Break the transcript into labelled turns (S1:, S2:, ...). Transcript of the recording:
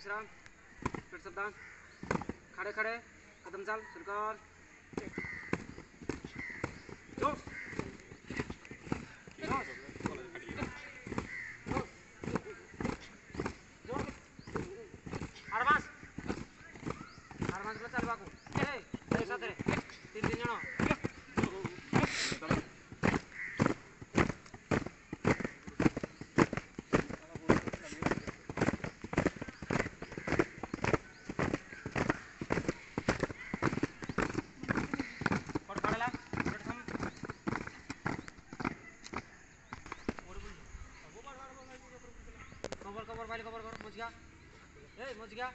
S1: विश्राम। फिर शब्दांक खड़े खड़े। कदम चाल। सरकार दो अडवांस কভার কভার পাইলে কভার কর মজ গা এই মজ গা